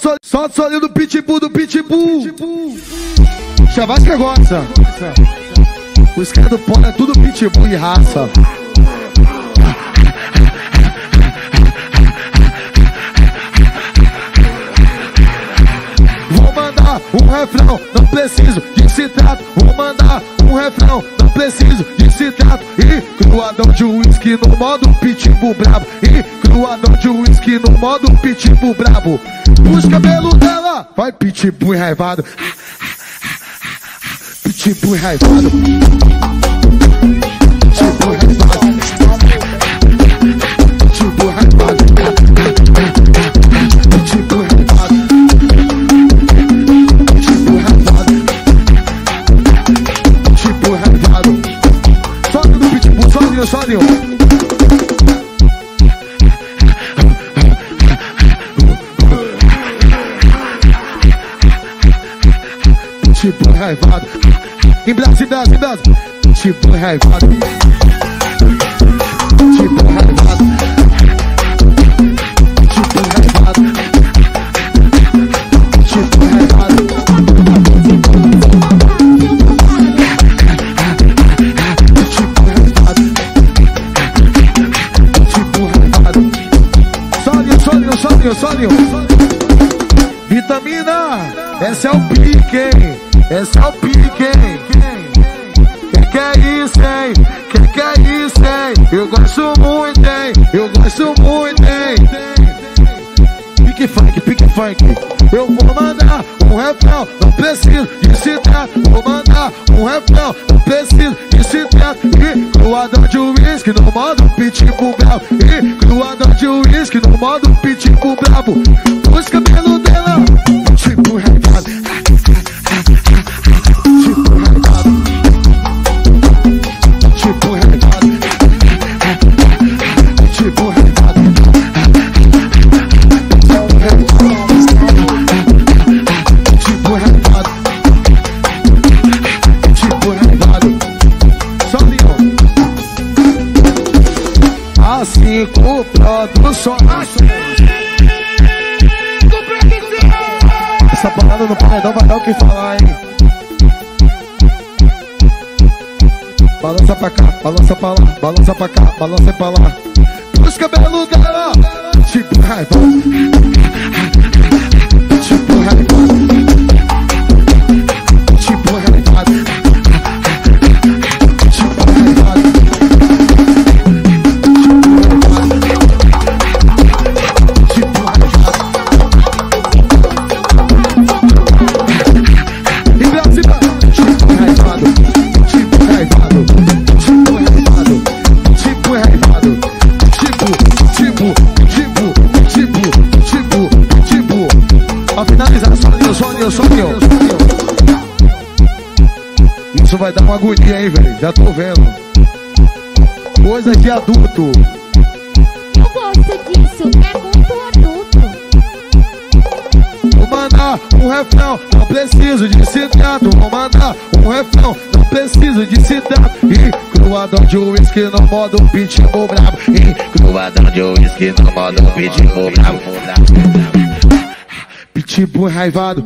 Só, só o solinho do pitbull, do pitbull. Chavasca gosta. Os caras do pó é tudo pitbull e raça. Vou mandar um refrão, preciso de citrato. Vou mandar um refrão, não preciso de citrato. E cruadão de uísque no modo pitbull brabo. E cruadão de uísque no modo pitbull brabo. Os cabelos dela, vai pitbull enraivado. Pitbull enraivado. Pitbull enraivado. Tipo raivado Em Brasil, Brasil, Brasil. Tipo raivado Tipo raivado Tipo raivado Tipo raivado Tipo raivado Tipo Solinho, solinho, solinho, solinho Vitamina Esse é o pique, hein é o pique, hein Que que é isso, hein Que que é isso, hein Eu gosto muito, hein Eu gosto muito, hein Pique funk, pique funk. Eu vou mandar um refrão, não preciso de citrato. Vou mandar um refrão, não preciso de citrato. E cruadão de uísque no modo pitbull brabo. E cruadão de uísque no modo pitbull brabo. Os cabelos dela, Com produções. Essa parada no paredão vai dar o que falar, hein? Balança pra cá, balança pra lá, balança pra cá, balança pra lá. Os cabelos dela, tipo raiva. Sozinho, sozinho, sozinho. Isso vai dar uma agonia, hein, velho? Já tô vendo. Coisa de adulto. Eu gosto disso, é muito adulto. Vou mandar um refrão, não preciso de citrato. Vou mandar um refrão, não preciso de citrato. E cruadão de uísque no modo pitbull brabo. E cruadão de uísque no modo pitbull brabo. Pitbull raivado.